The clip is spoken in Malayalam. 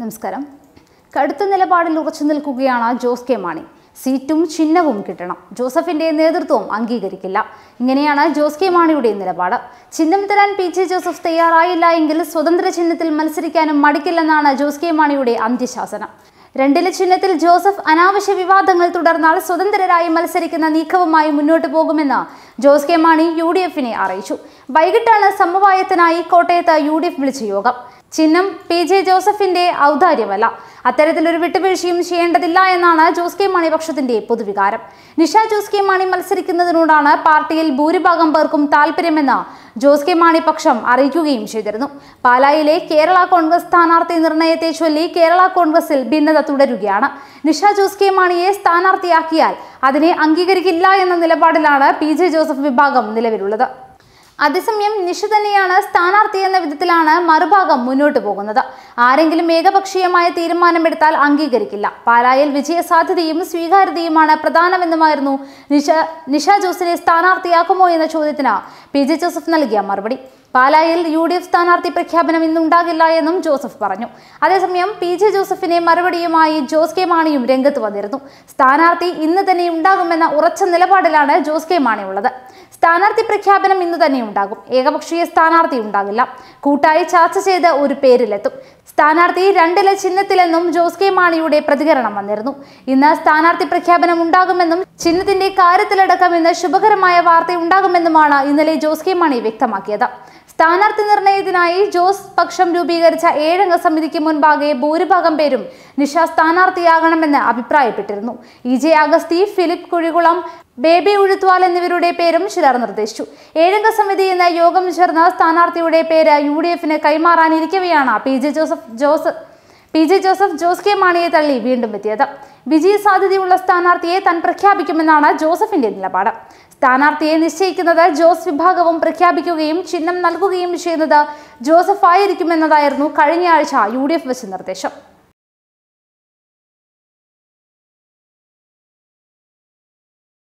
നമസ്കാരം. കടുത്ത നിലപാടിൽ ഉറച്ചു നിൽക്കുകയാണ് ജോസ് കെ മാണി. സീറ്റും ചിഹ്നവും കിട്ടണം. ജോസഫിന്റെ നേതൃത്വം അംഗീകരിക്കില്ല. ഇങ്ങനെയാണ് ജോസ് കെ മാണിയുടെ നിലപാട്. ചിഹ്നം തരാൻ പി ജെ ജോസഫ് തയ്യാറായില്ല എങ്കിൽ സ്വതന്ത്ര ചിഹ്നത്തിൽ മത്സരിക്കാനും മടിക്കില്ലെന്നാണ് ജോസ് കെ മാണിയുടെ അന്ത്യശാസനം. രണ്ടിലെ ചിഹ്നത്തിൽ ജോസഫ് അനാവശ്യ വിവാദങ്ങൾ തുടർന്നാൽ സ്വതന്ത്രരായി മത്സരിക്കുന്ന നീക്കവുമായി മുന്നോട്ട് പോകുമെന്ന് Jose K Mani U D എഫിനെ അറിയിച്ചു. വൈകിട്ടാണ് സമവായത്തിനായി കോട്ടയത്ത് യു ഡി എഫ് വിളിച്ച യോഗം. ചിഹ്നം പി ജെ ജോസഫിന്റെ ഔദാര്യമല്ല. അത്തരത്തിലൊരു വിട്ടുവീഴ്ചയും ചെയ്യേണ്ടതില്ല എന്നാണ് ജോസ് കെ മാണി പക്ഷത്തിന്റെ പൊതുവികാരം. നിഷ ജോസ് കെ മാണി മത്സരിക്കുന്നതിനോടാണ് പാർട്ടിയിൽ ഭൂരിഭാഗം പേർക്കും താല്പര്യമെന്ന് ജോസ് കെ മാണി പക്ഷം അറിയിക്കുകയും ചെയ്തിരുന്നു. പാലായിലെ കേരള കോൺഗ്രസ് സ്ഥാനാർത്ഥി നിർണയത്തെ ചൊല്ലി കേരള കോൺഗ്രസിൽ ഭിന്നത തുടരുകയാണ്. നിഷ ജോസ് കെ മാണിയെ സ്ഥാനാർത്ഥിയാക്കിയാൽ അതിനെ അംഗീകരിക്കില്ല എന്ന നിലപാടിലാണ് പി ജെ ജോസഫ് വിഭാഗം നിലവിലുള്ളത്. അതേസമയം നിഷ തന്നെയാണ് സ്ഥാനാർത്ഥി എന്ന വിധത്തിലാണ് മറുഭാഗം മുന്നോട്ട് പോകുന്നത്. ആരെങ്കിലും ഏകപക്ഷീയമായ തീരുമാനമെടുത്താൽ അംഗീകരിക്കില്ല. പാലായിൽ വിജയസാധ്യതയും സ്വീകാര്യതയുമാണ് പ്രധാനമെന്നുമായിരുന്നു നിഷ നിഷ ജോസിനെ സ്ഥാനാർത്ഥിയാക്കുമോ എന്ന ചോദ്യത്തിന് പി ജെ ജോസഫ് നൽകിയ മറുപടി. പാലായിൽ യു ഡി എഫ് സ്ഥാനാർത്ഥി പ്രഖ്യാപനം ഇന്നുണ്ടാകില്ല എന്നും ജോസഫ് പറഞ്ഞു. അതേസമയം പി ജെ ജോസഫിനെ മറുപടിയുമായി ജോസ് കെ മാണിയും രംഗത്ത് വന്നിരുന്നു. സ്ഥാനാർത്ഥി ഇന്ന് തന്നെ ഉണ്ടാകുമെന്ന ഉറച്ച നിലപാടിലാണ് ജോസ് കെ മാണി ഉള്ളത്. സ്ഥാനാർത്ഥി പ്രഖ്യാപനം ഇന്ന് തന്നെ ഉണ്ടാകും. ഏകപക്ഷീയ സ്ഥാനാർത്ഥി ഉണ്ടാകില്ല. കൂട്ടായി ചർച്ച ചെയ്ത് ഒരു പേരിലെത്തും. സ്ഥാനാർത്ഥി രണ്ടിലെ ചിഹ്നത്തിലെന്നും ജോസ് കെ മാണിയുടെ പ്രതികരണം വന്നിരുന്നു. ഇന്ന് സ്ഥാനാർത്ഥി പ്രഖ്യാപനം ഉണ്ടാകുമെന്നും ചിഹ്നത്തിന്റെ കാര്യത്തിലടക്കം ഇന്ന് ശുഭകരമായ വാർത്ത ഉണ്ടാകുമെന്നുമാണ് ഇന്നലെ ജോസ് കെ മാണി വ്യക്തമാക്കിയത്. സ്ഥാനാർത്ഥി നിർണയത്തിനായി ജോസ് പക്ഷം രൂപീകരിച്ച ഏഴംഗ സമിതിക്ക് മുൻപാകെ ഭൂരിഭാഗം പേരും നിഷ സ്ഥാനാർത്ഥിയാകണമെന്ന് അഭിപ്രായപ്പെട്ടിരുന്നു. E J Agasthi Philip Kuzhikulam Baby Uzhuthval എന്നിവരുടെ പേരും ചിലർ നിർദ്ദേശിച്ചു. ഏഴംഗ സമിതി എന്ന യോഗം ചേർന്ന സ്ഥാനാർത്ഥിയുടെ പേര് യു ഡി എഫിന് കൈമാറാനിരിക്കവെയാണ് P J Joseph Jose P J Joseph Jose K മാണിയെ തള്ളി വീണ്ടും എത്തിയത്. വിജയ സാധ്യതയുള്ള സ്ഥാനാർത്ഥിയെ താൻ പ്രഖ്യാപിക്കുമെന്നാണ് ജോസഫിന്റെ നിലപാട്. സ്ഥാനാർത്ഥിയെ നിശ്ചയിക്കുന്നത് ജോസ് വിഭാഗവും പ്രഖ്യാപിക്കുകയും ചിഹ്നം നൽകുകയും ചെയ്യുന്നത് ജോസഫ് ആയിരിക്കുമെന്നതായിരുന്നു കഴിഞ്ഞയാഴ്ച യു ഡി എഫ് വെച്ച് നിർദ്ദേശം.